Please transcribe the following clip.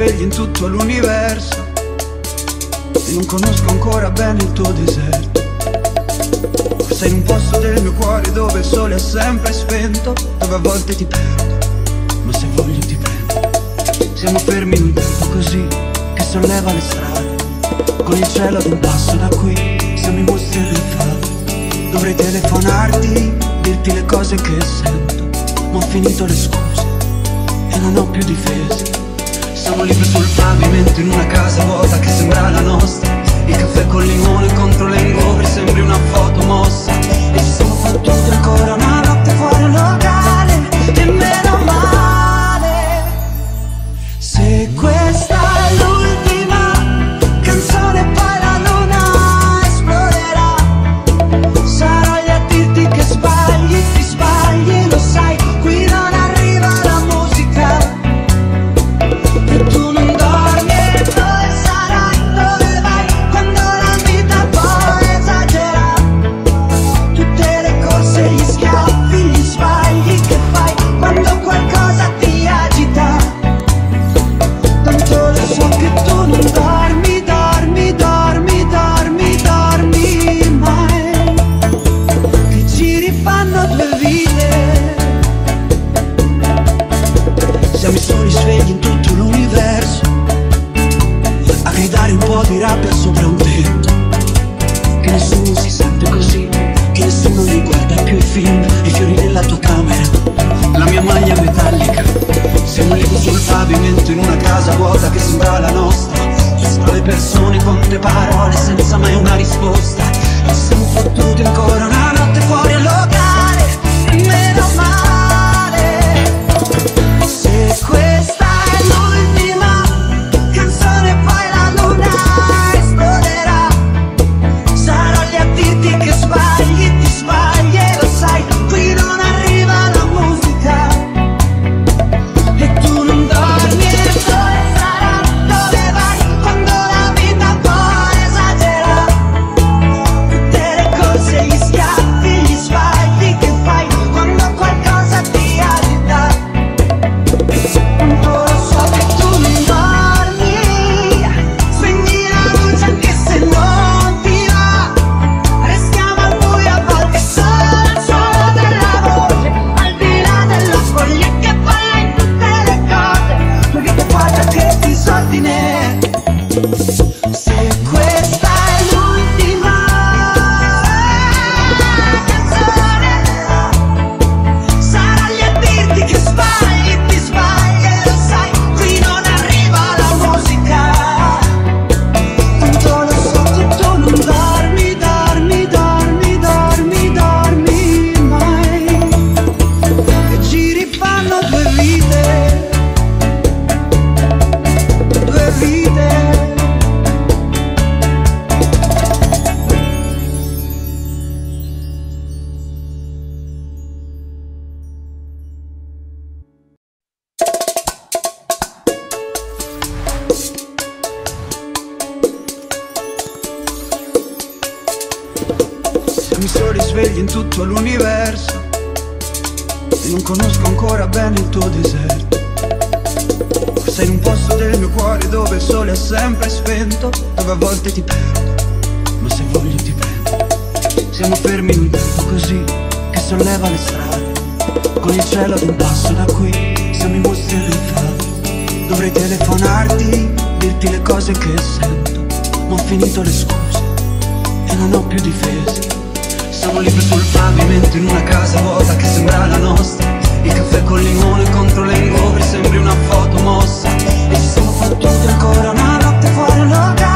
svegli in tutto l'universo. E non conosco ancora bene il tuo deserto. Sei in un posto del mio cuore dove il sole è sempre spento Dove a volte ti perdo, ma se voglio ti prendo. Siamo fermi in un tempo così che solleva le strade Con il cielo ad un passo da qui. Siamo i mostri fado Dovrei telefonarti, dirti le cose che sento Ma ho finito le scuse e non ho più difese Siamo libri sul pavimento in una casa vuota che sembra la nostra. Il caffè col limone contro l'engover sembri una foto mossa. E ci siamo fottuti ancora una Siamo i soli svegli in tutto l'universo. A gridare un po' di rabbia sopra un tetto Che nessuno si sente così Che nessuno li guarda più i film I fiori nella tua camera. La mia maglia metallica. Siamo lì sul pavimento in una casa vuota che sembra la nostra sono le persone, quante parole senza mai una risposta. E siamo fottuti ancora una notte fuori al locale meno male svegli in tutto l'universo E non conosco ancora bene il tuo deserto. Sei in un posto del mio cuore dove il sole è sempre spento Dove a volte ti perdo, ma se voglio ti prendo. Siamo fermi in un tempo così che solleva le strade Con il cielo ad un passo da qui siamo i mostri fado Dovrei telefonarti, dirti le cose che sento. Ma ho finito le scuse e non ho più difese Siamo libri sul pavimento in una casa vuota che sembra la nostra. Il caffè col limone contro l'engover sembri una foto mossa. E ci siamo fottuti ancora una notte fuori un locale